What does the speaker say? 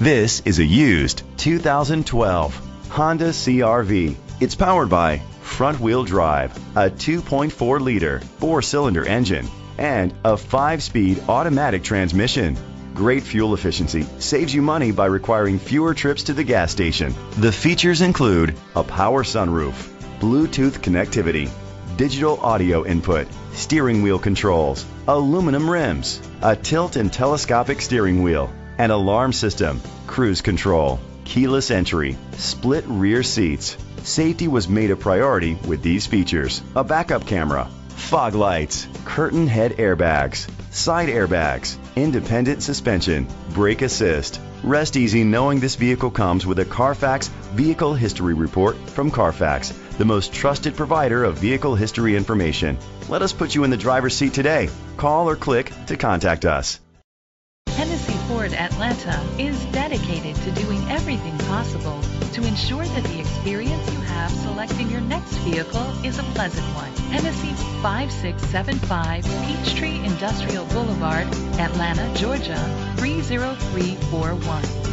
This is a used 2012 Honda CRV. It's powered by front wheel drive, a 2.4 liter four cylinder engine, and a five speed automatic transmission. Great fuel efficiency saves you money by requiring fewer trips to the gas station. The features include a power sunroof, Bluetooth connectivity, digital audio input, steering wheel controls, aluminum rims, a tilt and telescopic steering wheel, an alarm system, cruise control, keyless entry, split rear seats. Safety was made a priority with these features. A backup camera, fog lights, curtain head airbags, side airbags, independent suspension, brake assist. Rest easy knowing this vehicle comes with a Carfax Vehicle History Report from Carfax, the most trusted provider of vehicle history information. Let us put you in the driver's seat today. Call or click to contact us. Hennessy Ford Atlanta is dedicated to doing everything possible to ensure that the experience you have selecting your next vehicle is a pleasant one. Hennessy 5675 Peachtree Industrial Boulevard, Atlanta, Georgia 30341.